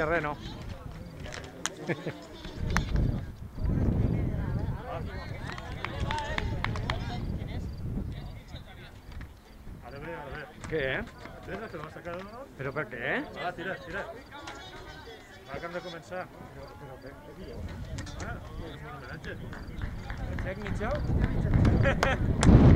calle Reno. ¿Qué? Eh? ¿Pero per què? Va, ah, tira, tira. Va, de començar.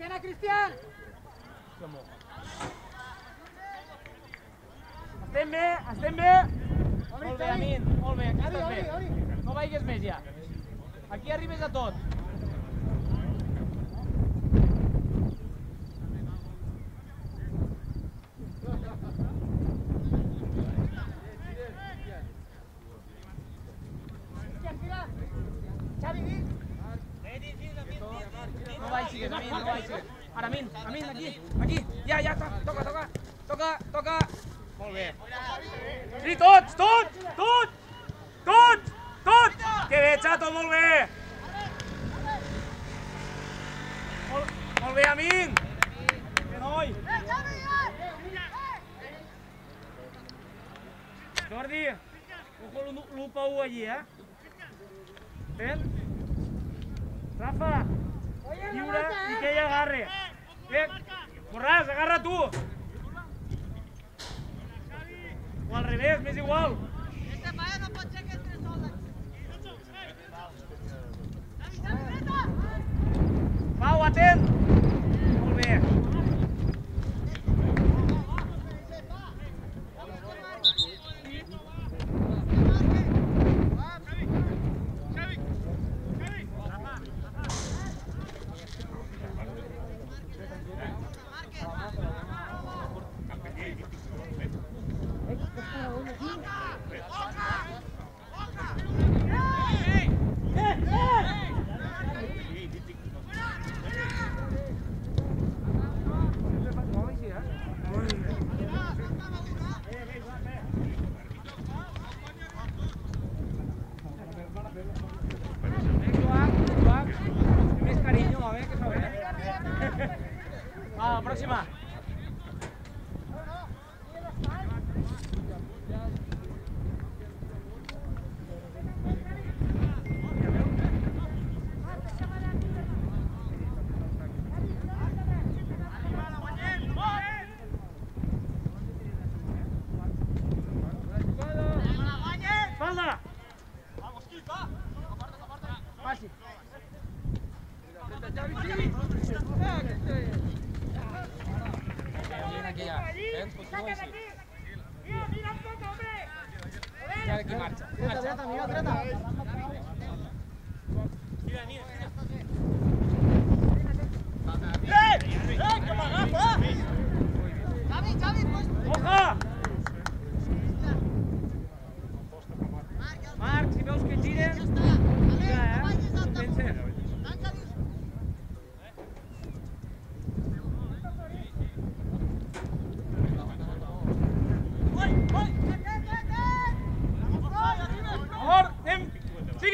Cristiana, Cristian! Estem bé, estem bé! Molt bé, Amin, molt bé, aquí estàs bé. No vaigues més ja. Aquí arribes a tot.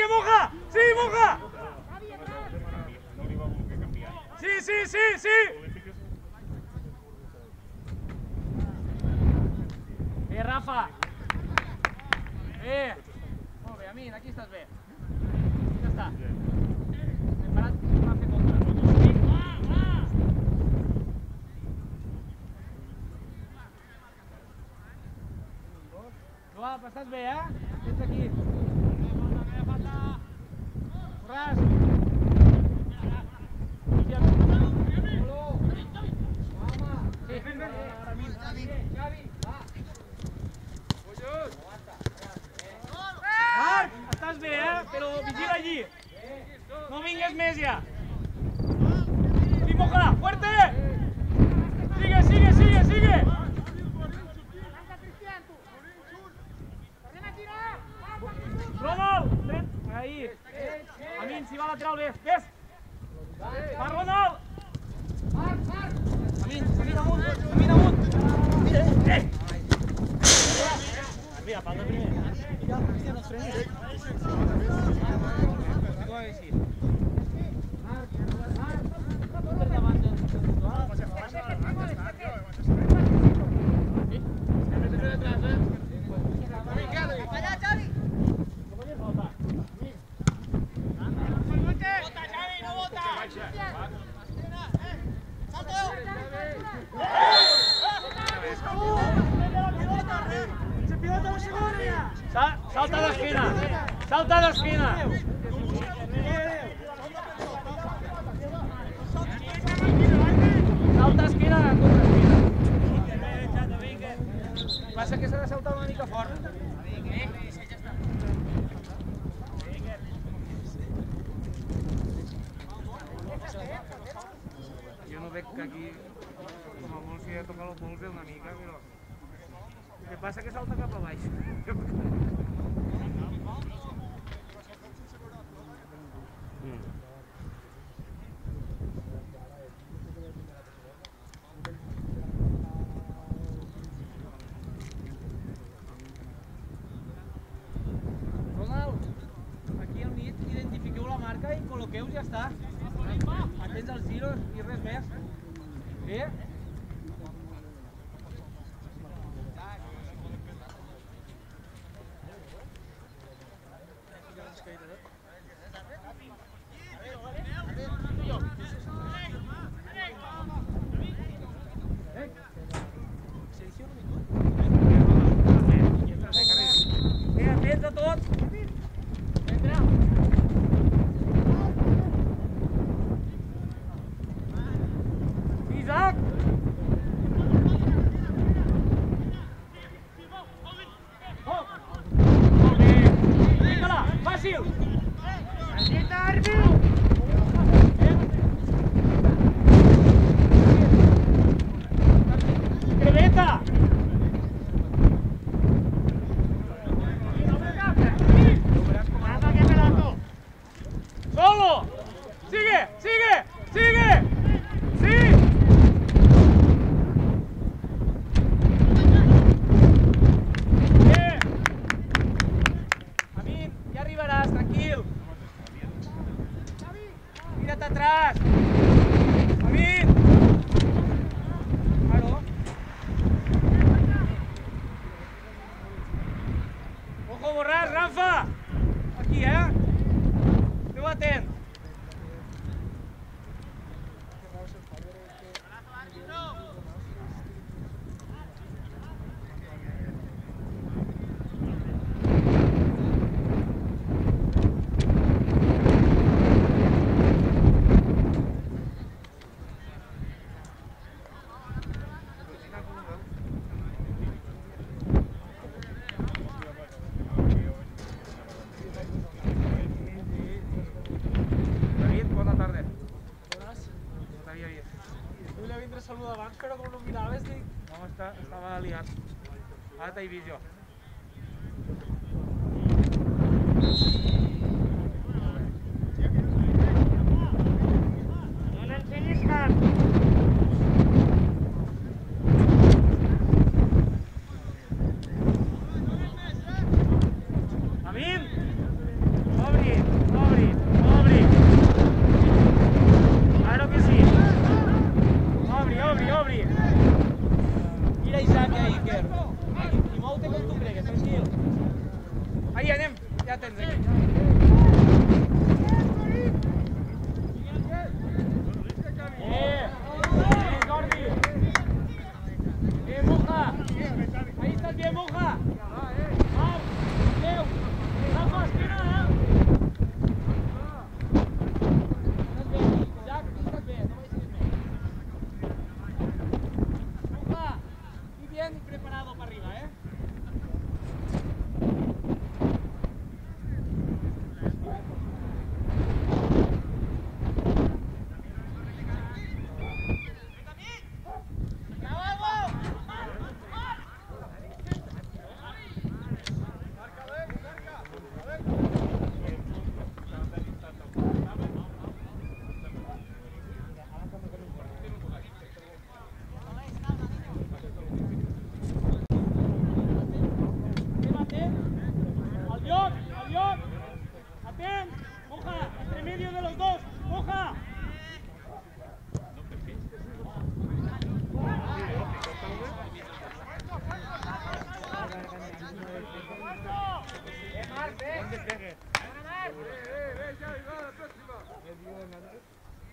Vinga, Muga! Sí, Muga! Sí, sí, sí, sí! Eh, Rafa! Eh. Molt bé, Amin, aquí estàs bé. Ja està. Preparat per fer contra. Joan, estàs bé, eh? ¿ah? David.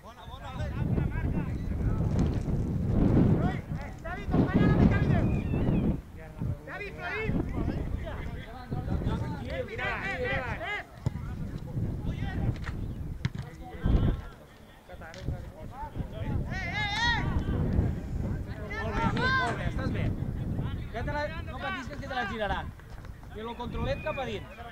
Bona, bona. ja te la, no patis que te la giraran. I el controlet cap a dins.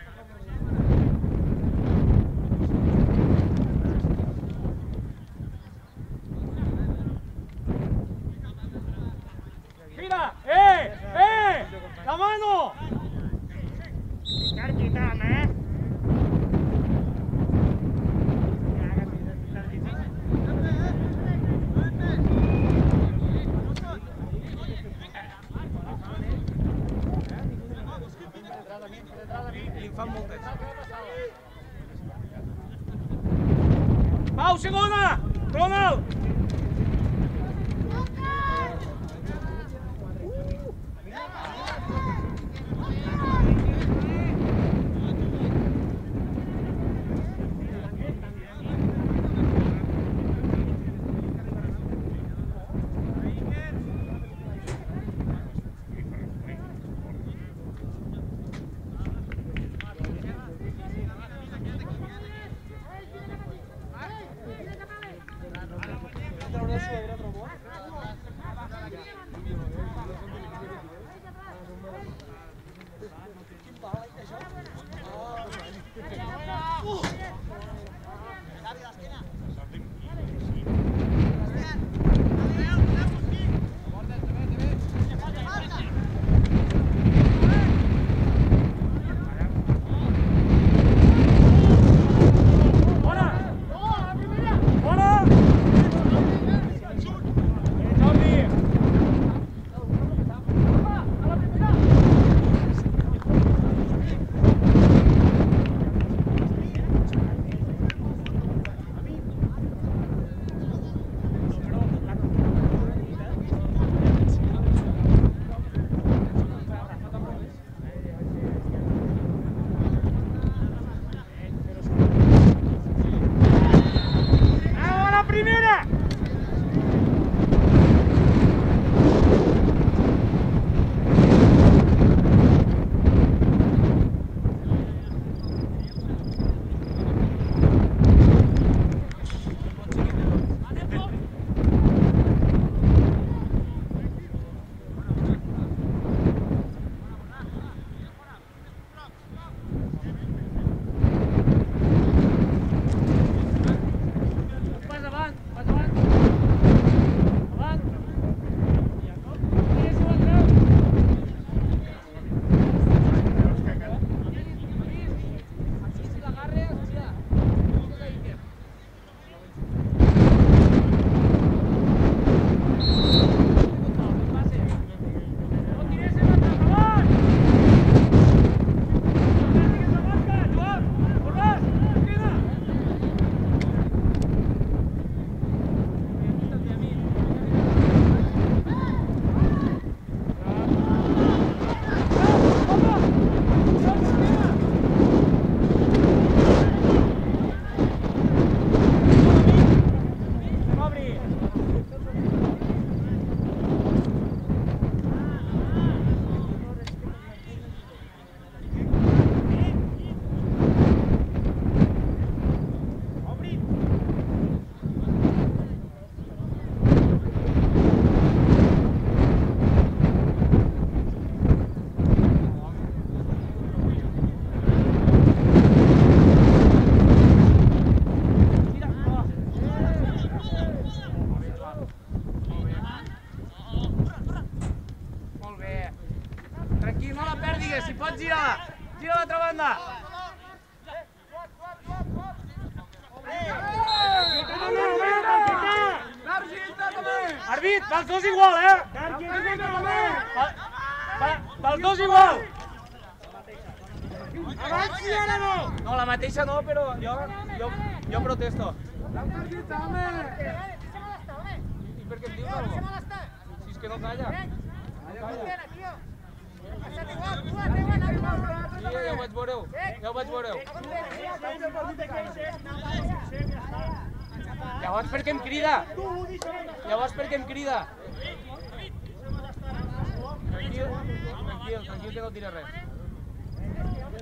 Enrique no tira res.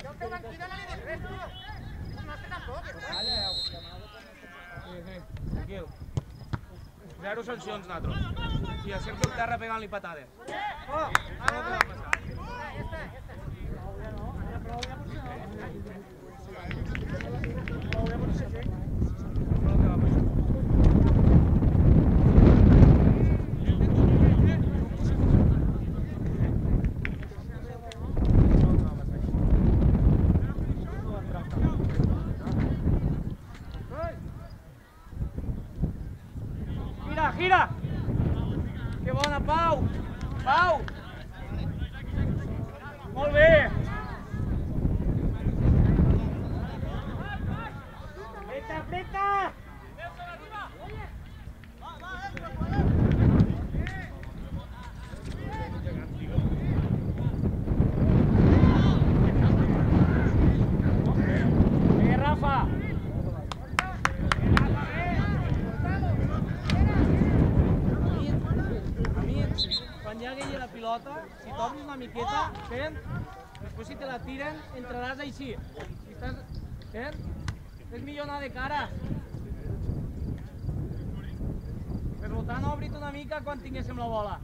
Jo que banquina no li dic res. No sé tampoc, Vale, Sí, sí, tranquil. Zero sancions, nosaltres. I a Sergio Terra pegant-li patades. Oh, ara una miqueta, oh! fent, després si te la tiren, entraràs així. Si estàs... Fent, és millor anar de cara. Per tant, obrit una mica quan tinguéssim la bola.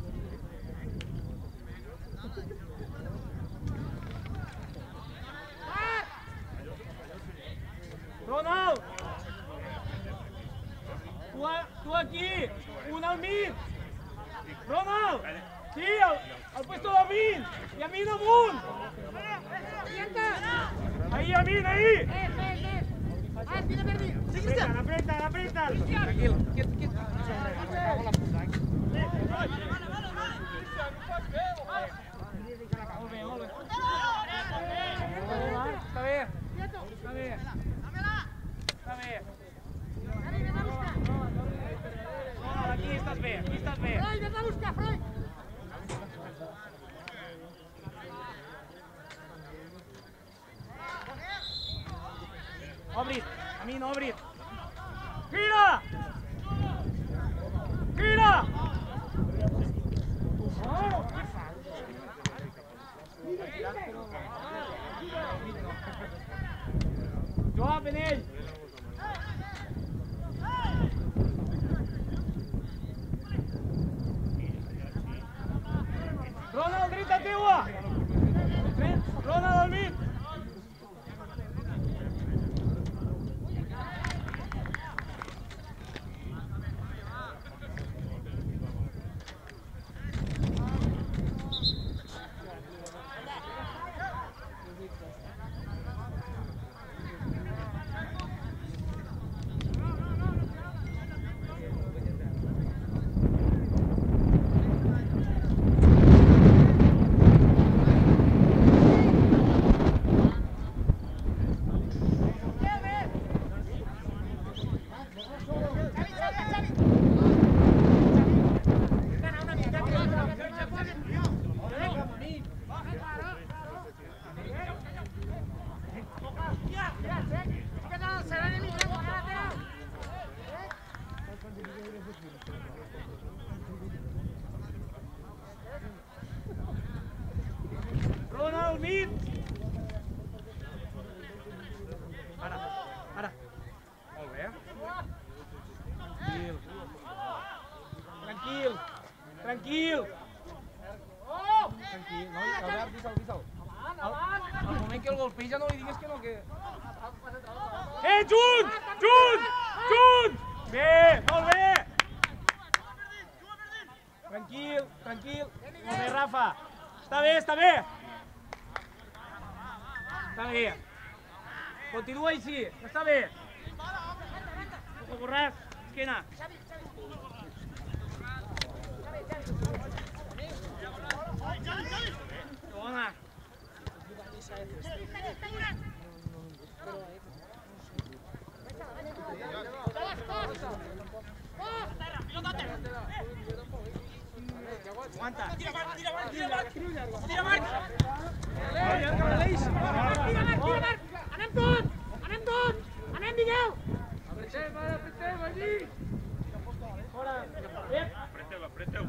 bé, Jun! Jun! Bé, molt bé! Tranquil, tranquil. Molt bé, Rafa. Està bé, està bé. Està bé. Continua així, està bé. No Ojo, res, esquena. Bona. Bona. Aguanta. Tira, Marc, tira, Marc, tira, Marc. Tira, Marc. Tira, Marc, tira, Marc. Anem tots! Anem tots! Anem, digueu! Apreteu, apreteu.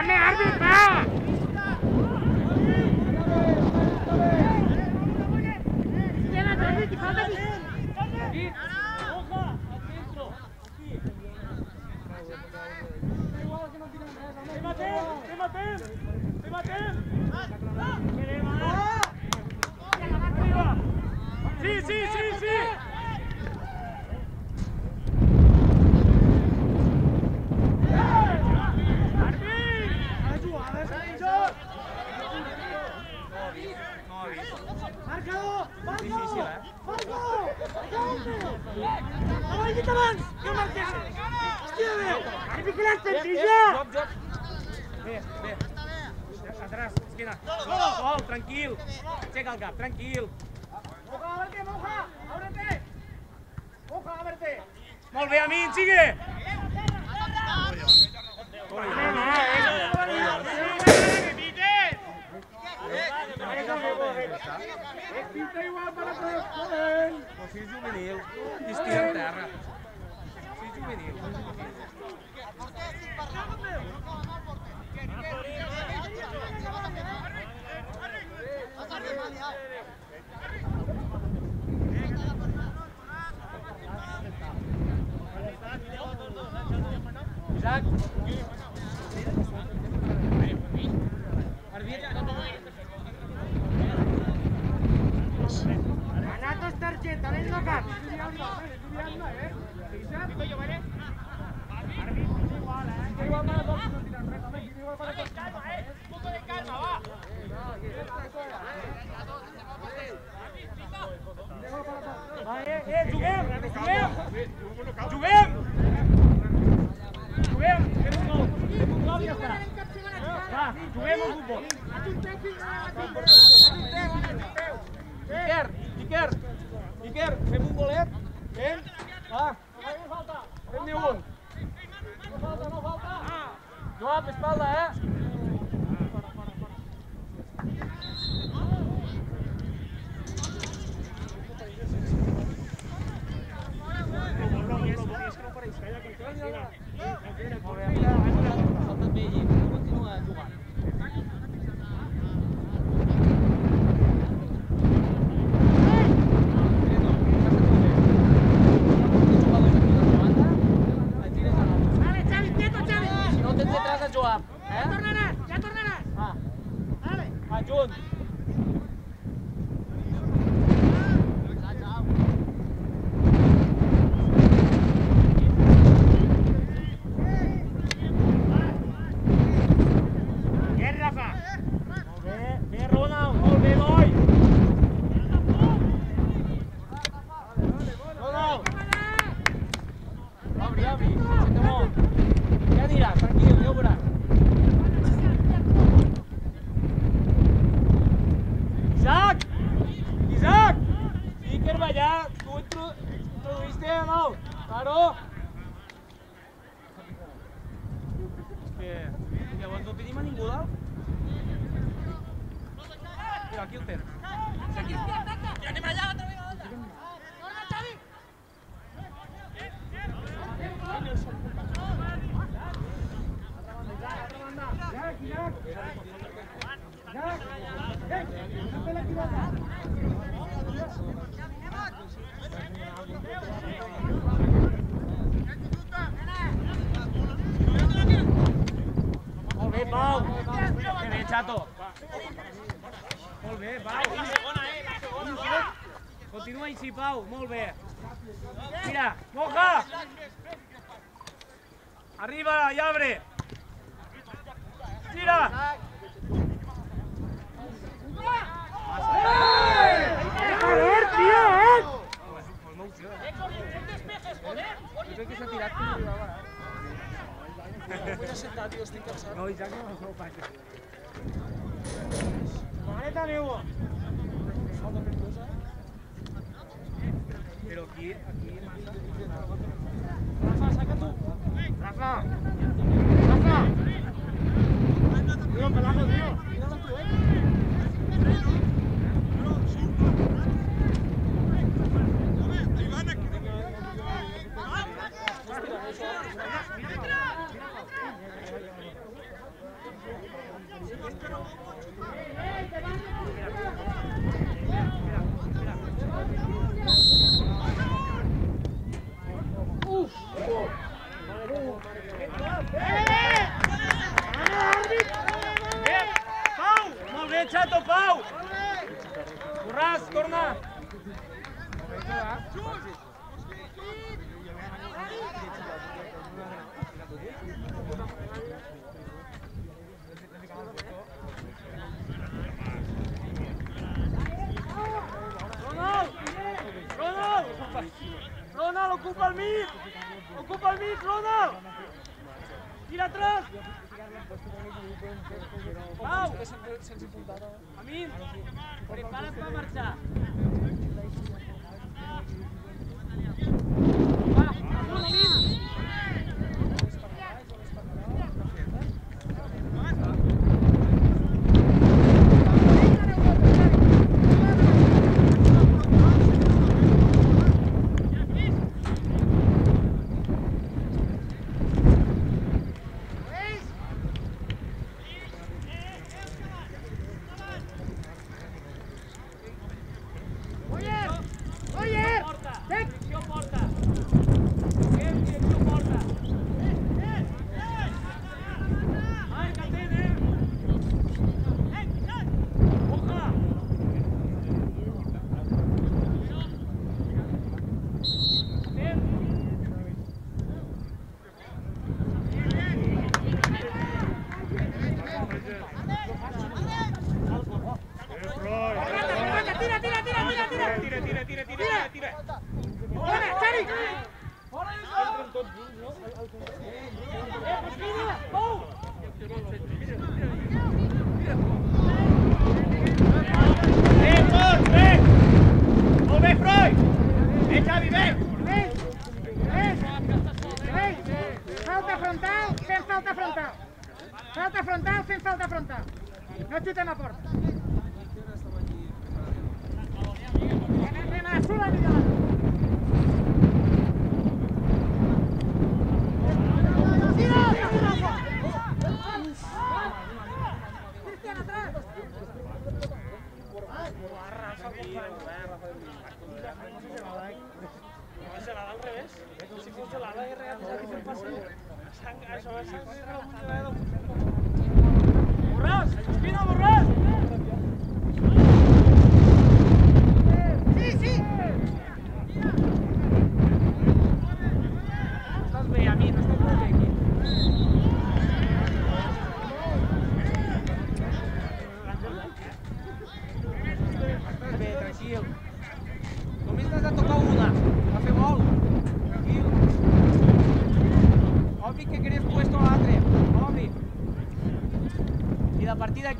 Ane, àrbit, va! Tira, àrbit, falta aquí. Estem atent, estem atent, estem atent. Sí, sí, sí, jestem, Trisha! Atrás, esquina. Sol, sol, tranquil. Chega el cap, tranquil. Moja, ábrete, moja, ábrete. Moja, ábrete. Molt bé, Amin, sigue. Sí, és juvenil, estic en terra. O sigui juvenil. Isaac. Anatos tarjeta, ven Iker, Iker, diker, remung boleh. Torna! Ronald! Ronald! Ronald, ocupa el mig! Ocupa el mig, Ronald! Tira atrás! Pau! Sense impuntar. Amin! Prepara't per marxar! Va, amunt, Amin!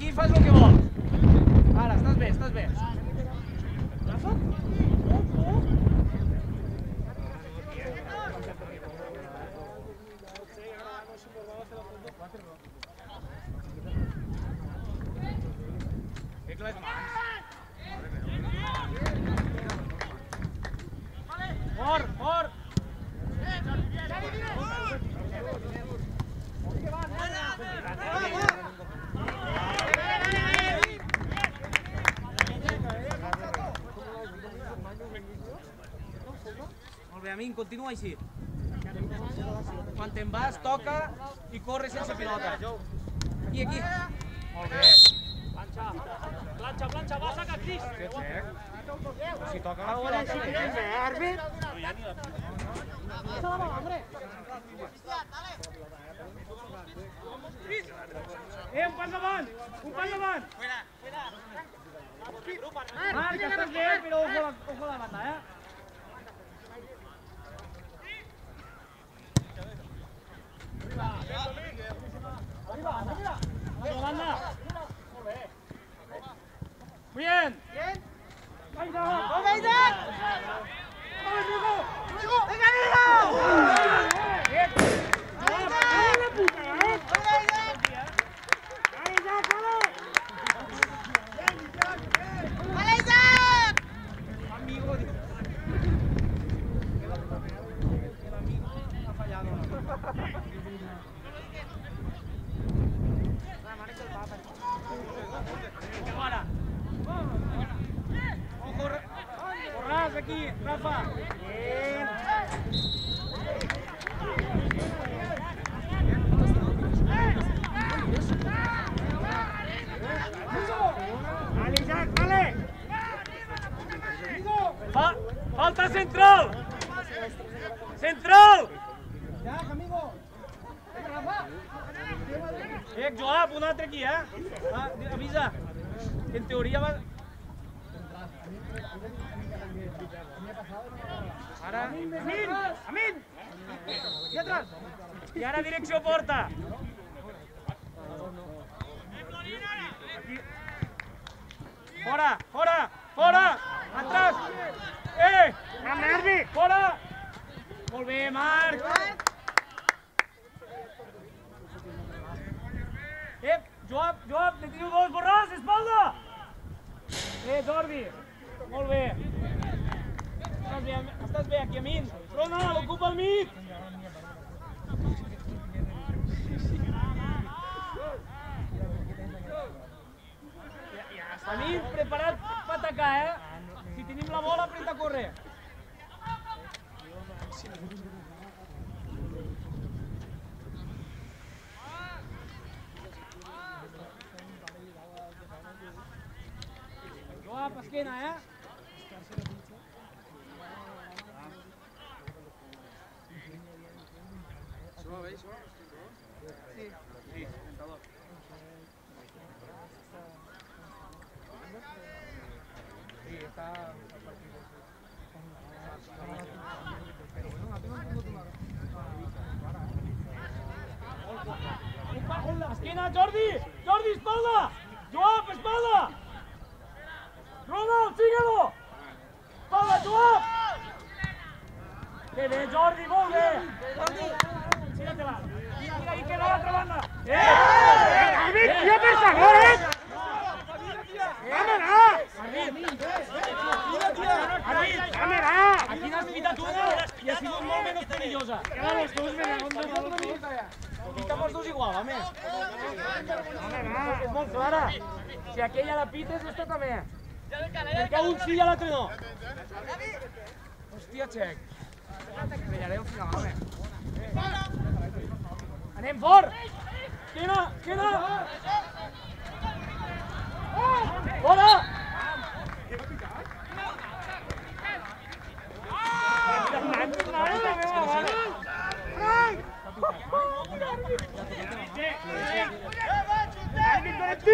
D'aquí fas el que vols. Ara, estàs bé, estàs bé. Rafa? Fica les mans. Bé, Amin, continua així. Quan te'n vas, toca i corre sense pilota. Aquí, aquí. Molt bé. Planxa, planxa, va, saca, Cris. Que xec. Si toca la que es árbitro. Eh, Espalda van. Marc, Marc, tira estàs la- bé, Marc, però ojo a Marc. la, ojo a la banda, eh? Muy bien. Bien. Venga, ¡Venga, Isaac! ¡Vamos, Diego! ¡Venga, Diego! ¡Vale, Isaac! Ahora. Falta central. Central. एक जवाब पुनः की है अभी en teoría va Ara... ¡Amin! ¡Amin! ¡Y atrás! I ara direcció porta. Fora, fora, fora! Atrás! Eh! ¡Vamos, Arbi! Fora! Molt bé, Marc! Eh, Joab, Joab, ne teniu dos, Borràs, espalda! Eh, Jordi, molt bé. Estàs bé, estàs bé aquí a mi. Ronald, ocupa el mig! A mi, preparat per atacar, eh? Si tenim la bola, apreta a córrer. Joab, esquena, eh? Esquina, Jordi! Jordi, espalda! Joab, espalda! Ronald, síguelo! Espalda, Joab! Que bé, Jordi, molt bé! Jordi! Hòstia, Xec. Treballaré al final, home. Anem fort! Quina, quina! Fora!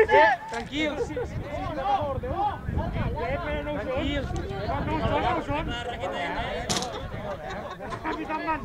Eh, tranquils. Tranquils. Capitán Man.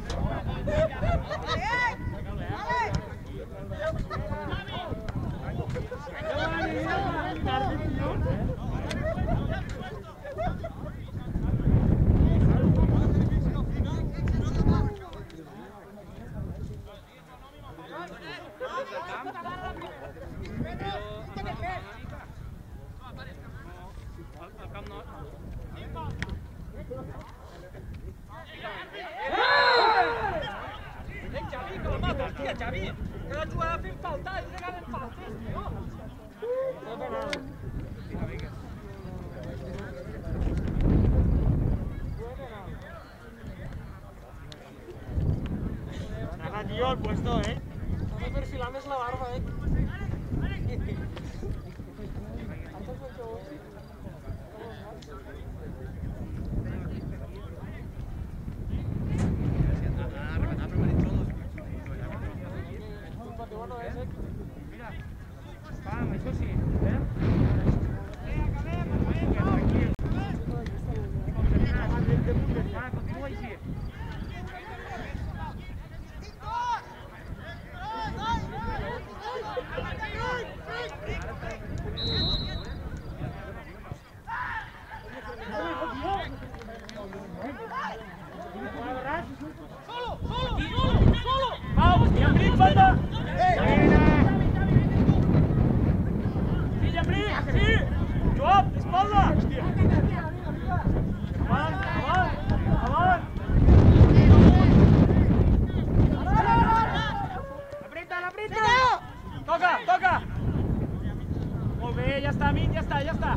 Min, ja està, ja està!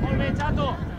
Molt bé, Chato!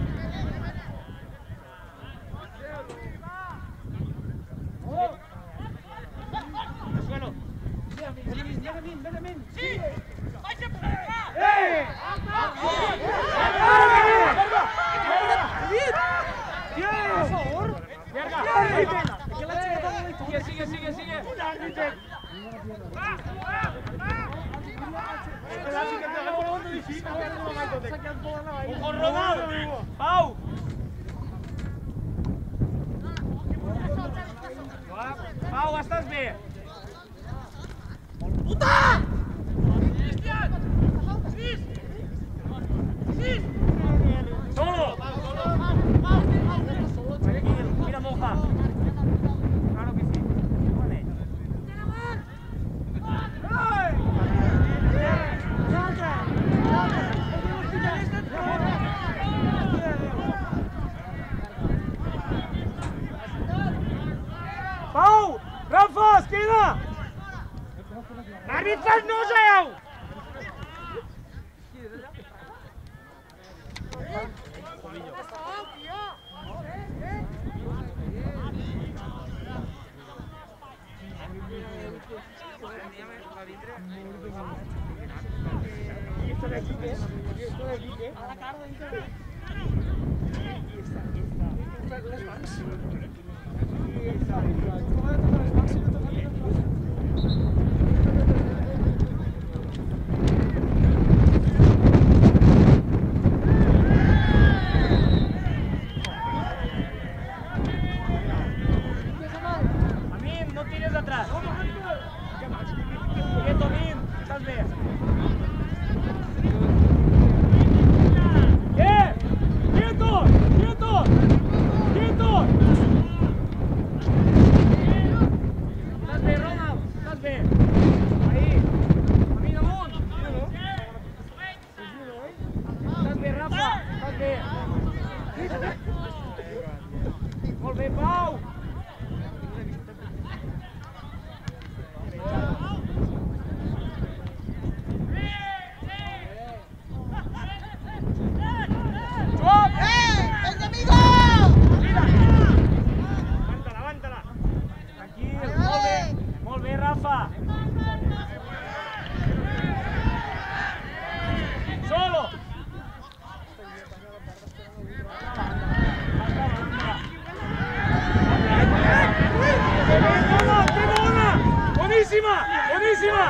¡Buenísima! ¡Buenísima!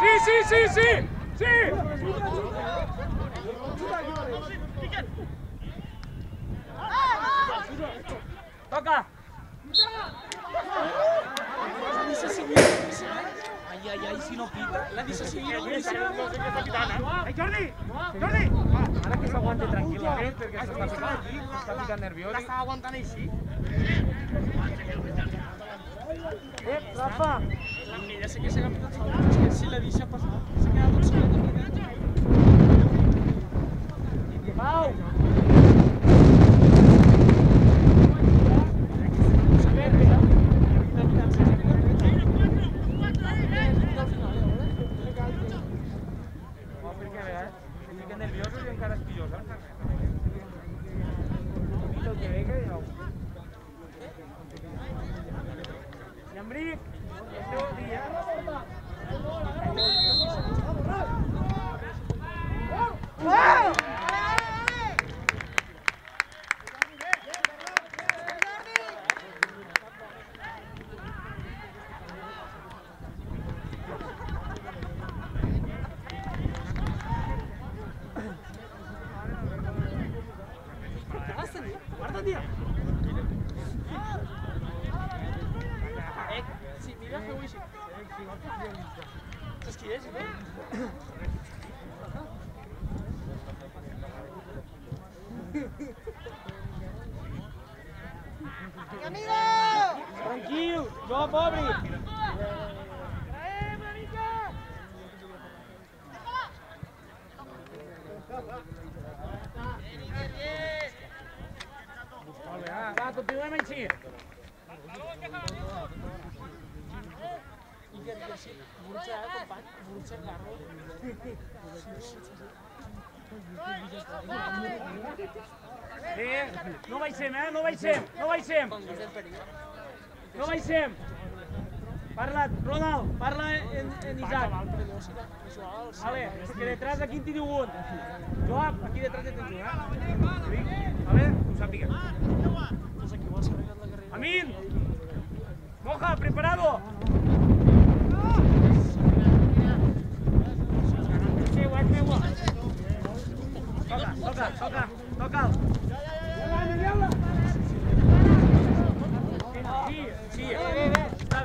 ¡Sí, sí, sí, sí! ¡Sí! ¡Toca! Ai, ai, ai, si no pita. La deixa seguir. Ei, Jordi! Jordi! Va, ara que s'aguante tranquil·lament, perquè s'està ficant, s'està ficant nerviós. L'estava aguantant així. Eh, Rafa! Ya sé que se capitán Saúl, es que sí le dice a pasar. Se queda todo solo. Pau! No, perquè a vegades es No baixem. Parla, Ronald, parla en, en Isaac. Vale, que detrás aquí en teniu un. Joab, aquí detrás de tens un, eh? Vale, que ho sàpiga. Amin! Moja, preparado! Toca, toca, toca, toca'l. Ja, ja, ja, ja.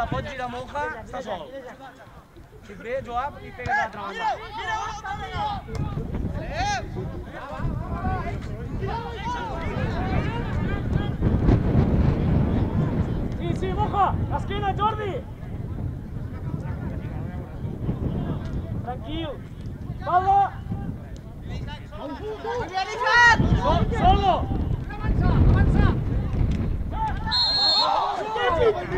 la pot girar monja, està sol. Si et ve, Joab, i pega l'altra banda. Mira, mira, Sim, sí, monja! Esquina, Jordi! Tranquil! Paula! Solo! Avança, avança! Avança!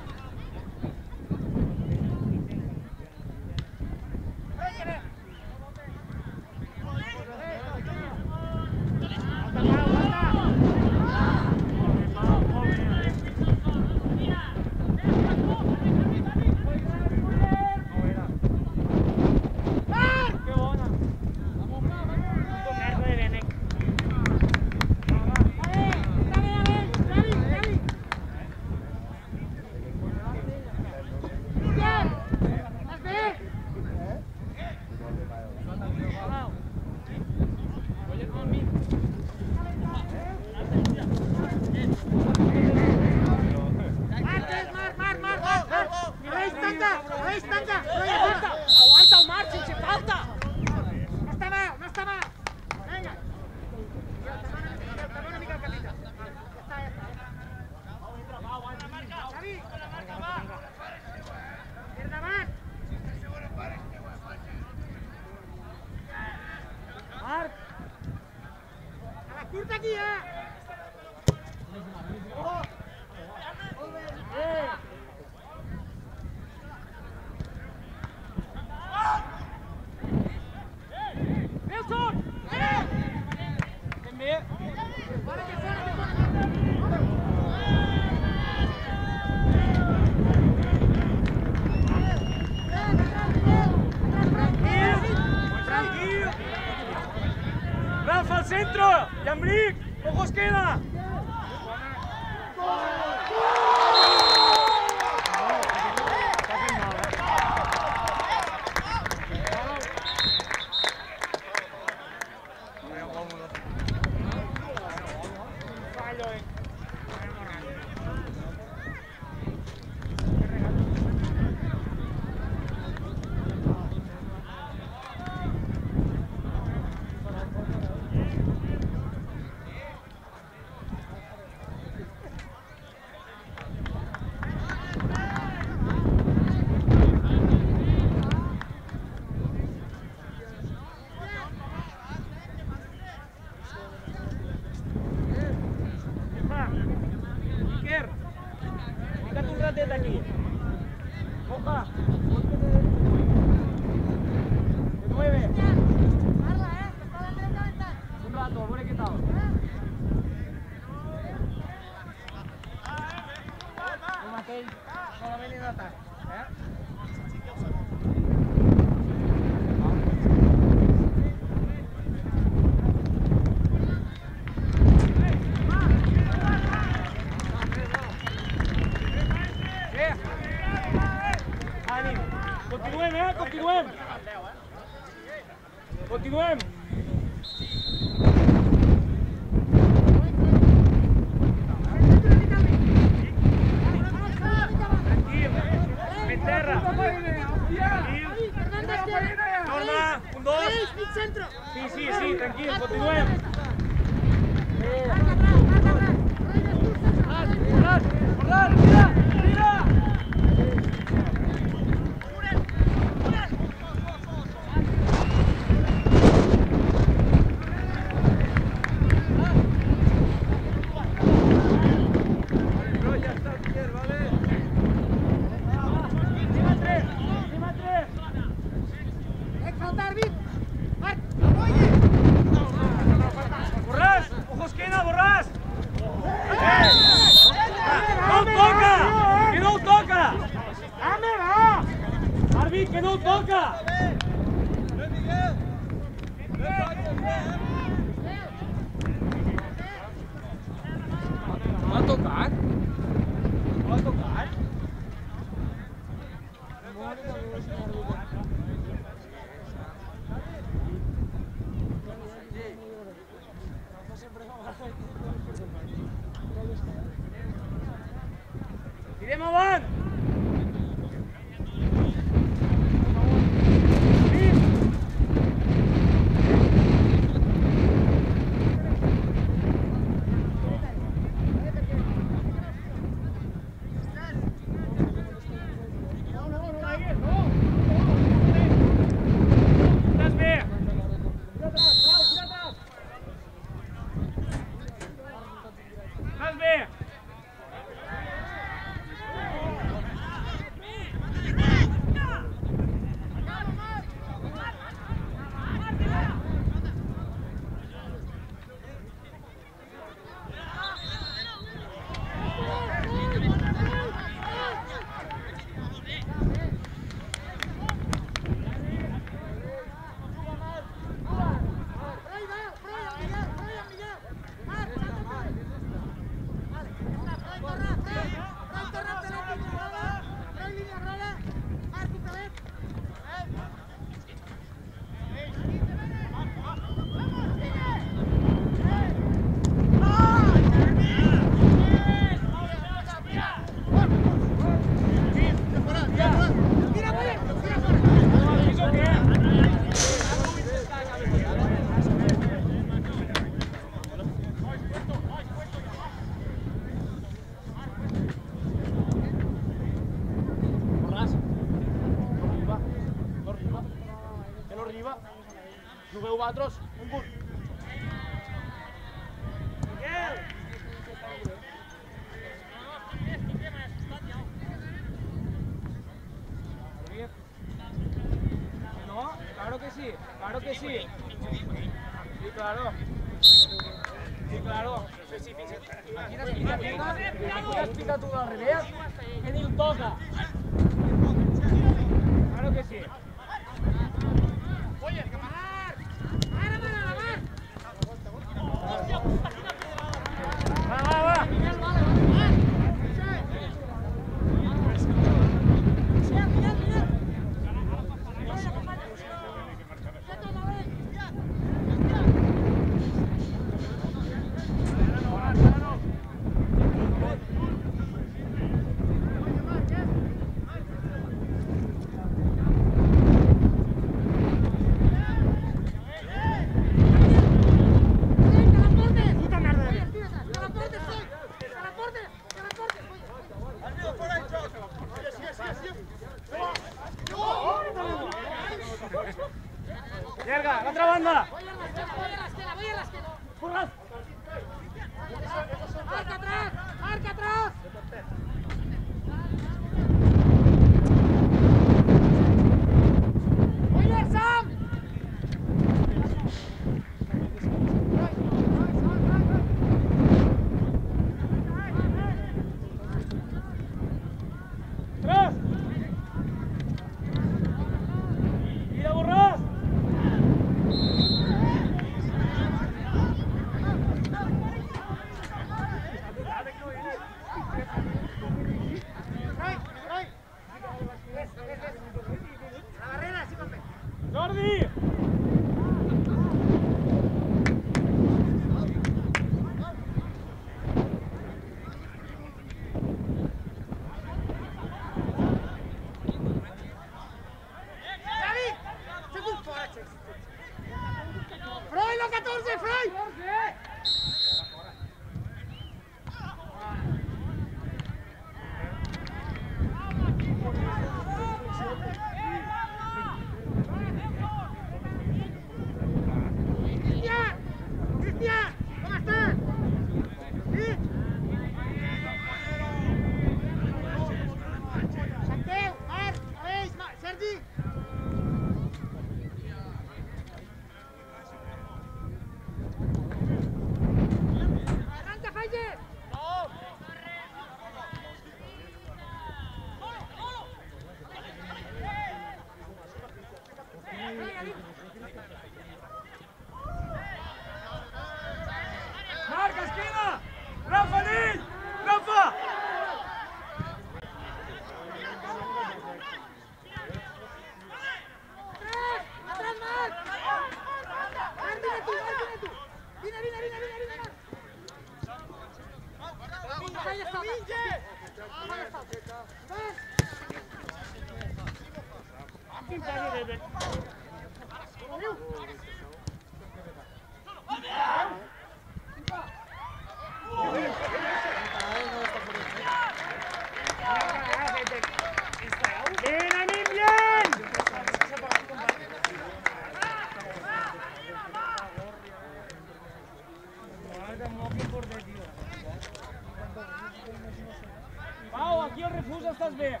Pau, aqui o refúgio estás bem.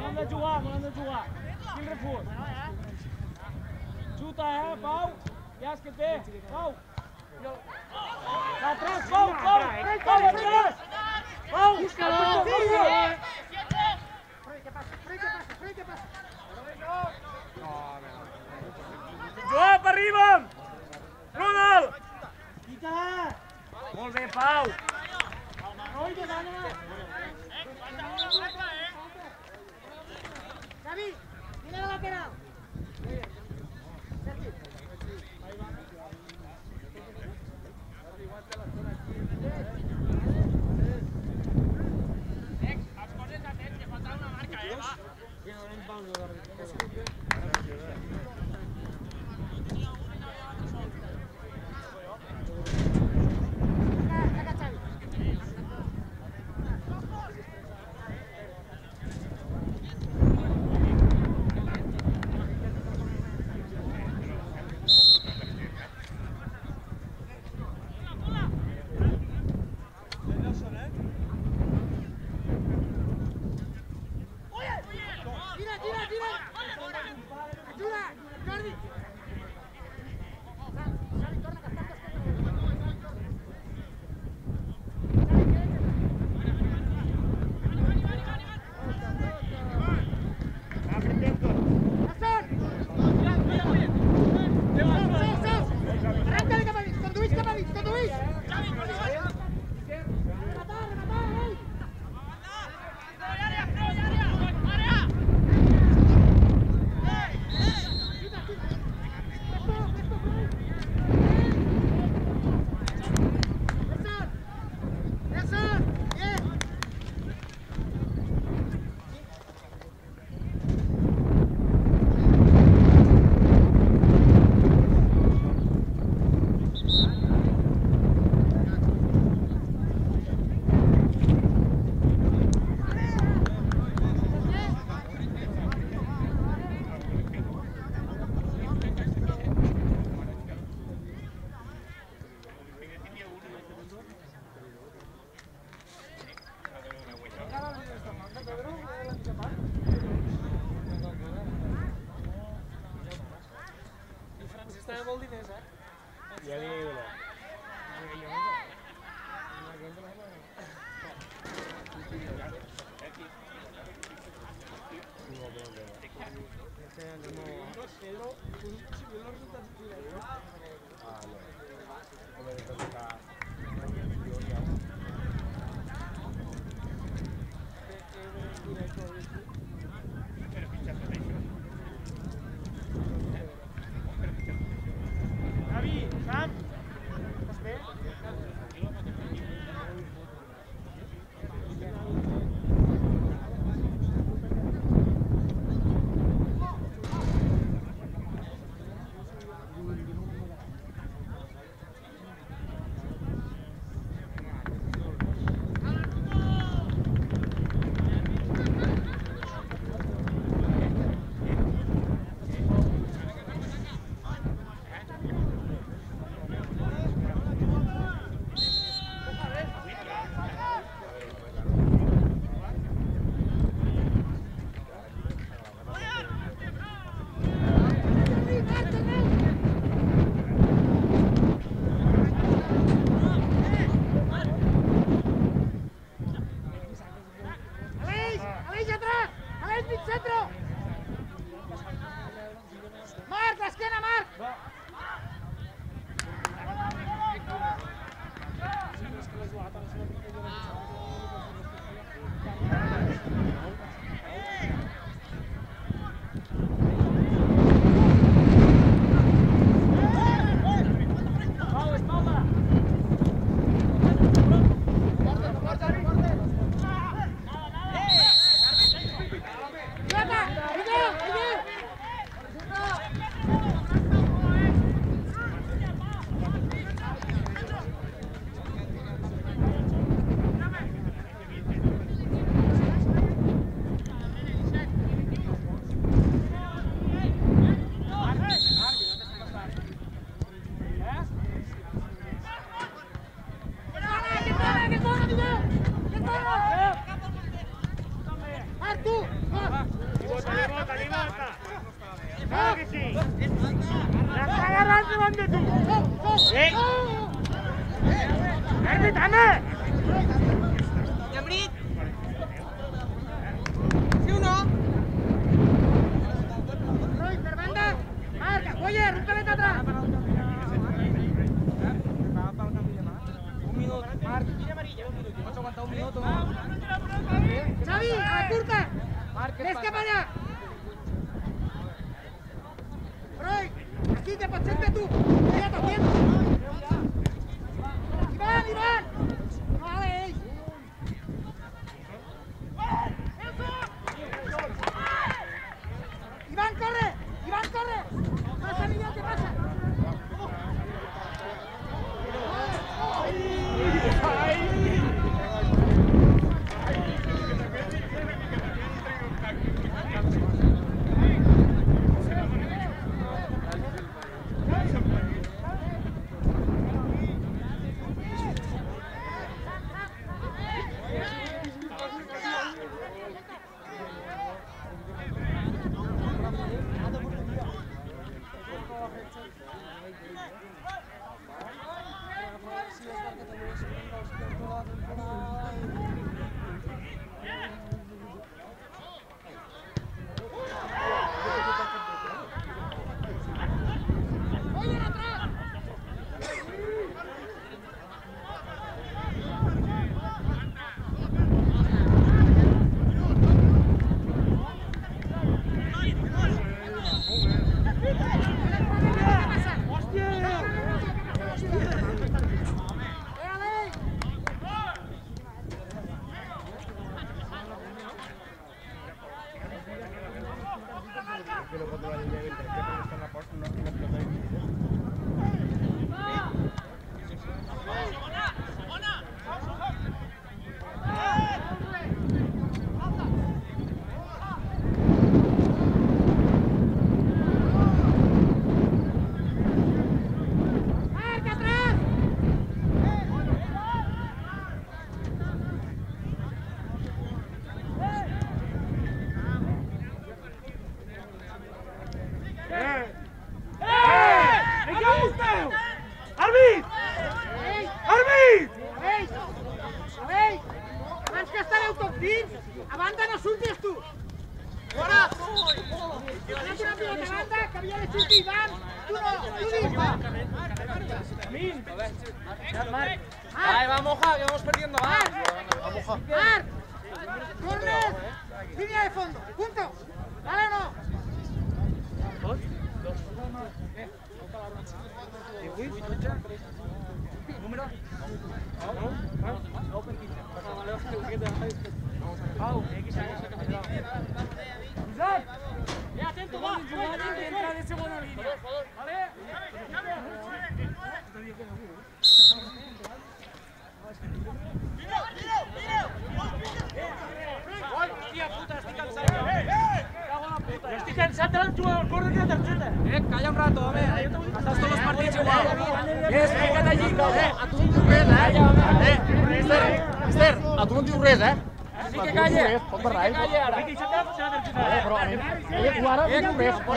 Manda a jogar, manda a jogar. Aqui o refúgio. Chuta, é, eh, pau. E as que tem, pau. Para trás, pau, pau. Pau, atrás. Pau, pau, pau. Frente, passa, frente, passa, frente, passa. Não, não. Molt bé, Pau. Noi, de gana. Mira la penal. Sergi. Next, els a temps, que falta una marca, eh, va. Sí, no anem Pau, no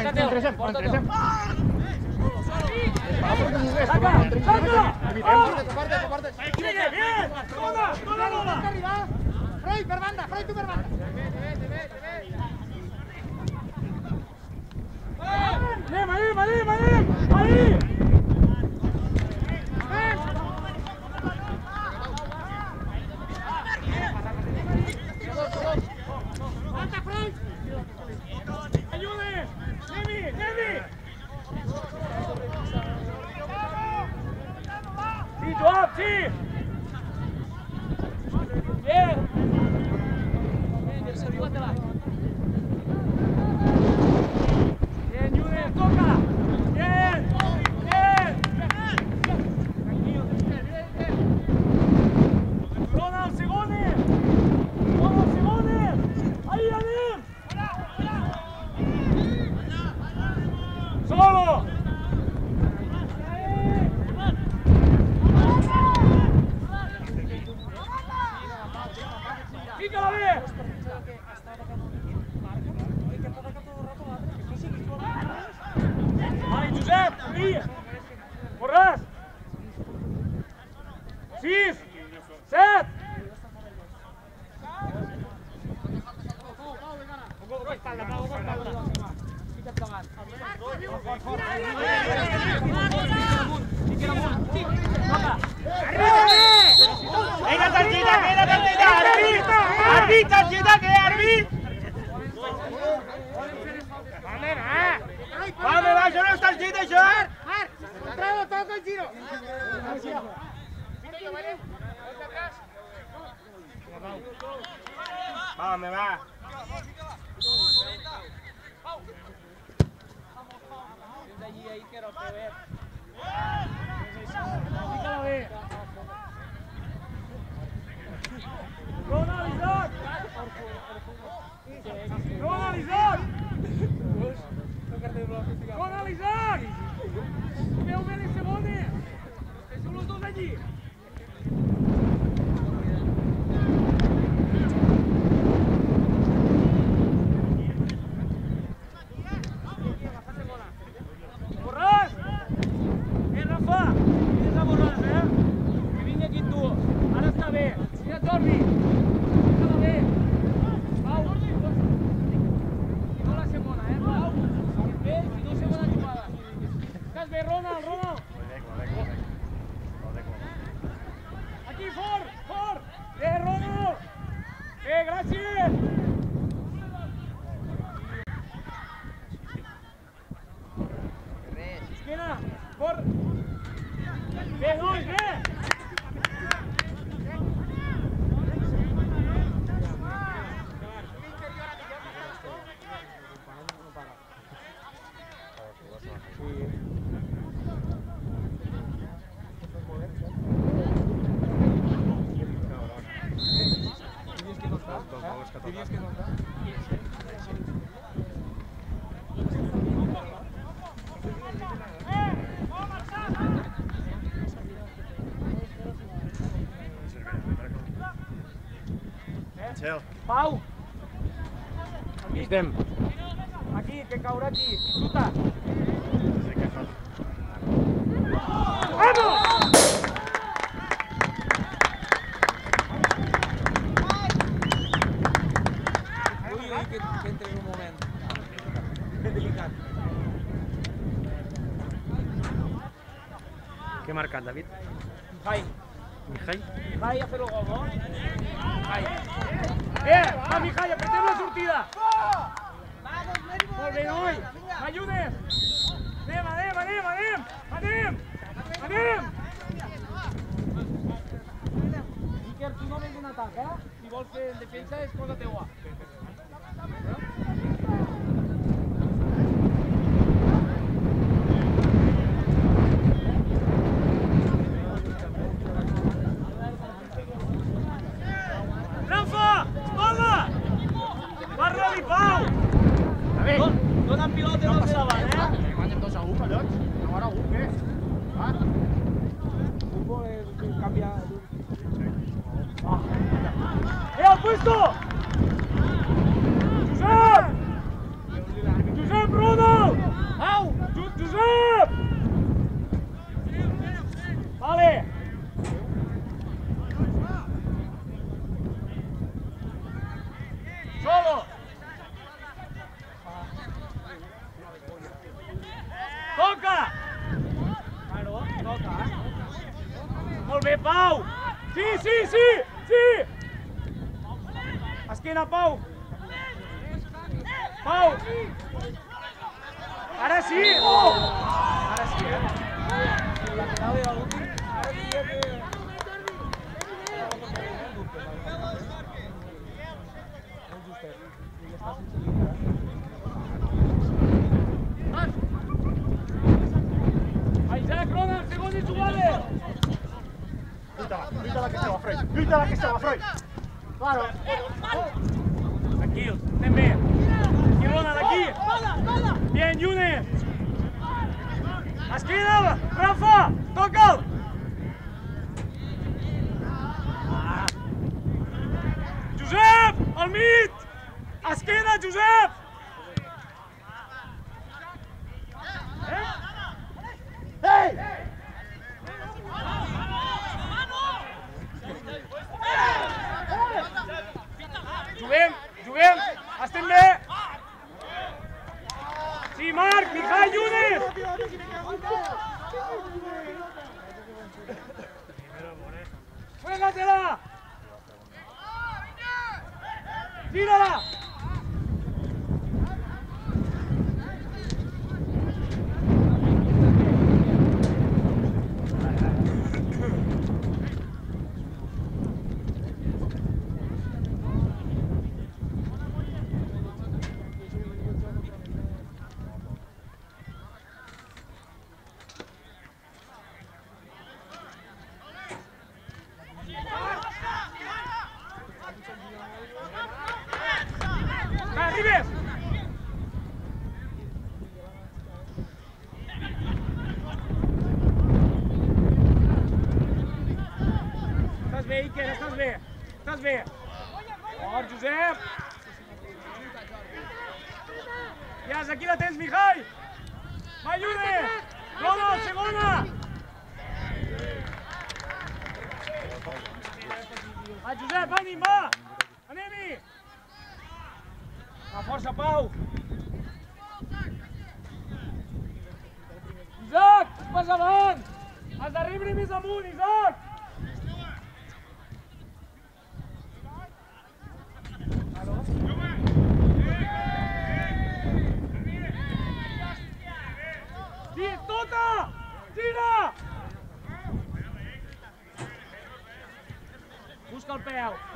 Con tres, con Partir Aquí, que caurà aquí. Xuta. Sí que Que, que entri un moment. David? Mihai. Mihai? Mihai ha no? Eh, a Mihai, apretem la sortida! Molt bé, noi! M'ajudes! Anem, anem, anem, anem! Anem! Anem! Iker, tu no vens en atac, eh? Si vols fer defensa és cosa teua. out.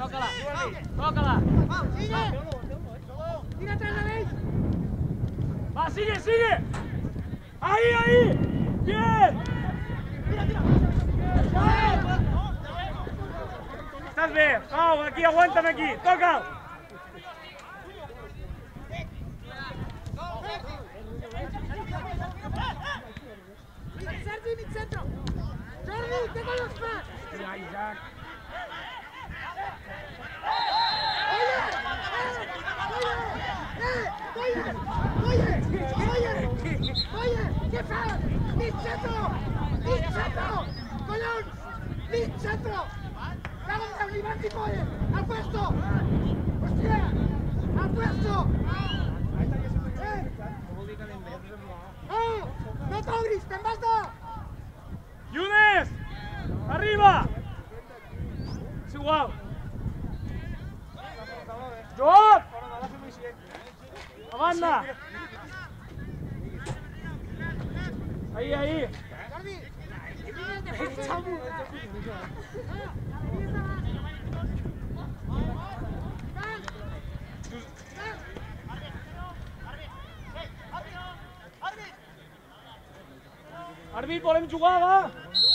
tócala, tócala. Vamos, sigue. Tira atrás la ley. Va, sigue, sigue. Ahí, ahí. Bien. Tira, tira. Estás bien. Vamos, aquí, aguántame aquí. Toca. Sergi, mig centro. Jordi, té con los pas. Tira, Isaac. dentro! ¡Bravo, Livanti, coye! Eh. ¡Al puesto! ¡Hostia! ¡Al puesto! ¡Eh! Oh, ¡No! ¡No cobris! ¡Ten basta! ¡Yunes! ¡Arriba! Es igual. ¡Job! ¡La banda! Ahí, ahí. Arbi, volem jugar, va!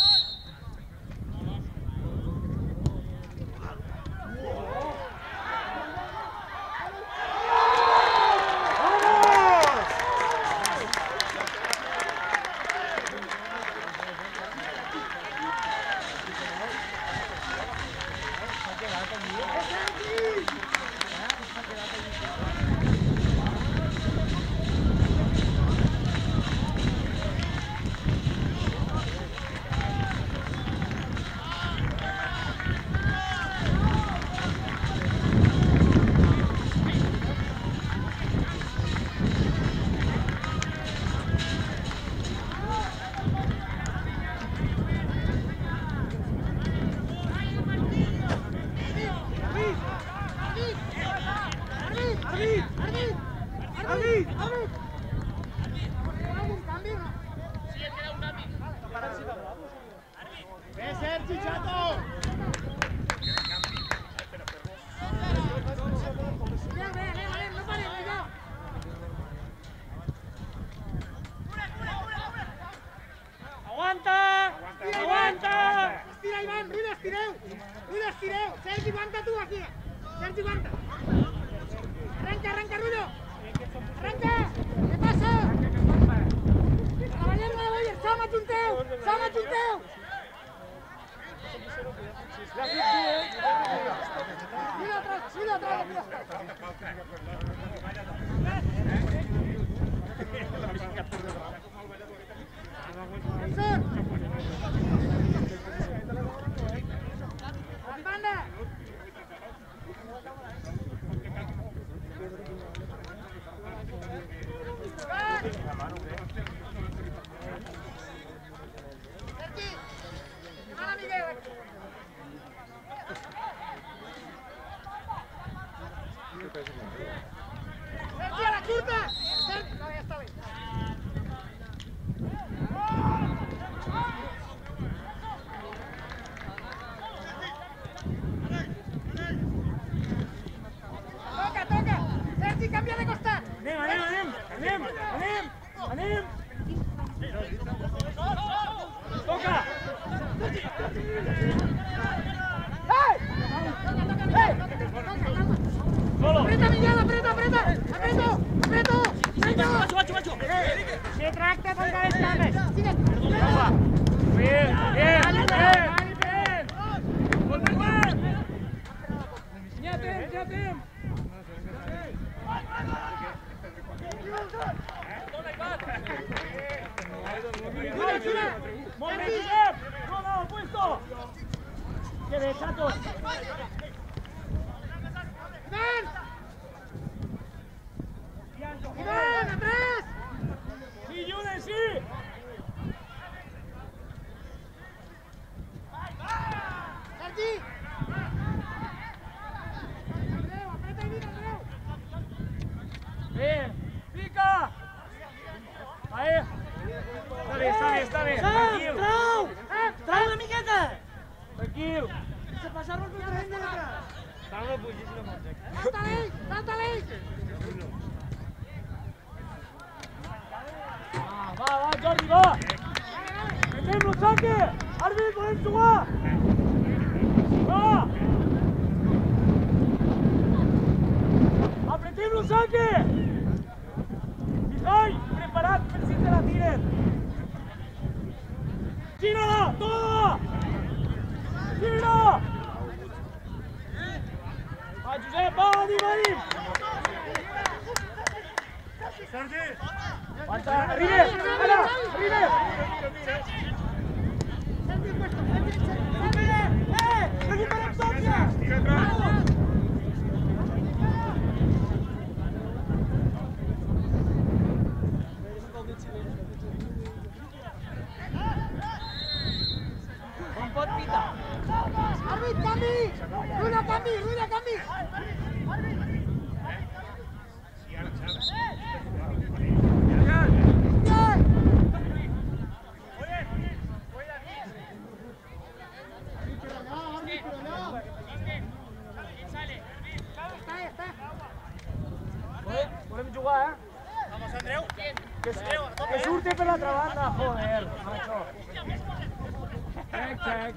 Vamos, Andreu. Que, surte per l'altra banda, joder. Check,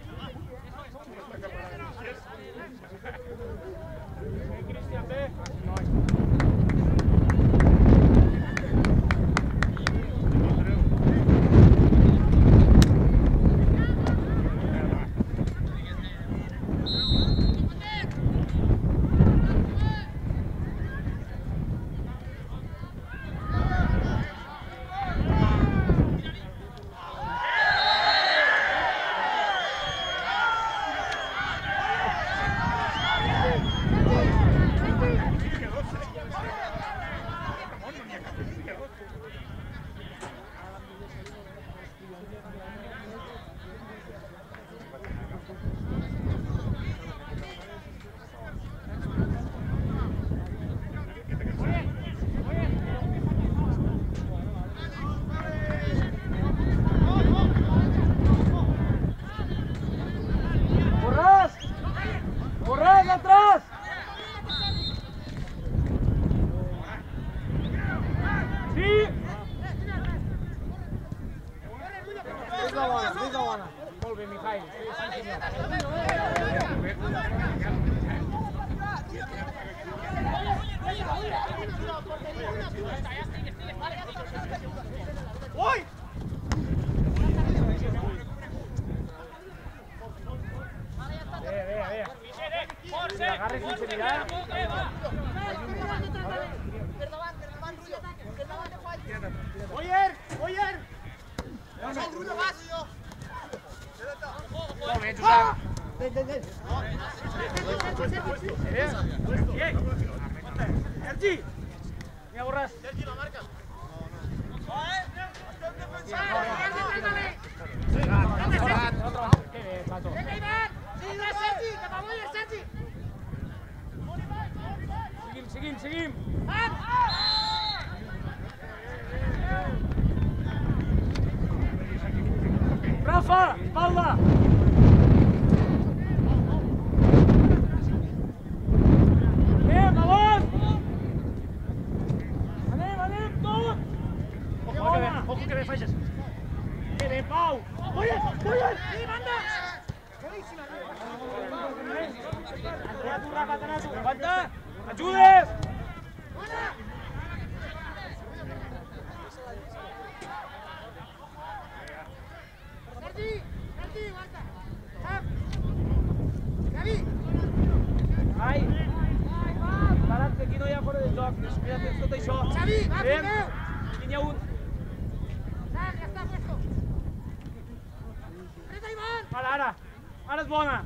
buona!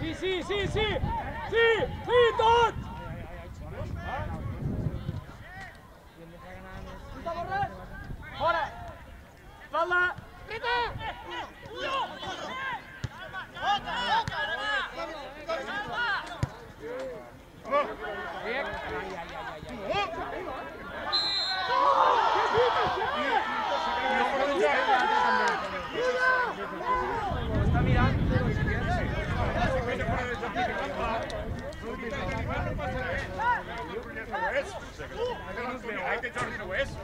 Sì, sì, sì, sì! Sì, sì, tot! Ora! Palla! West for a second. I thought it was going to the West.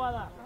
Aguada.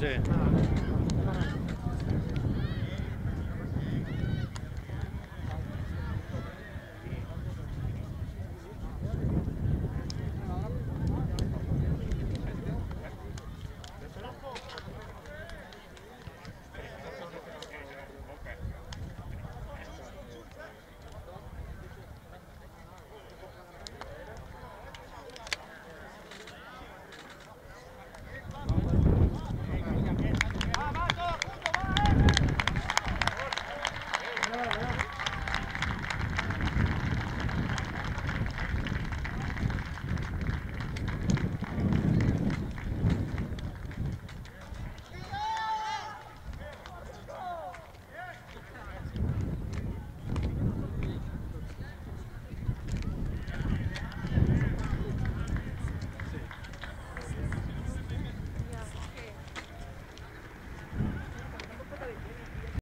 Leute.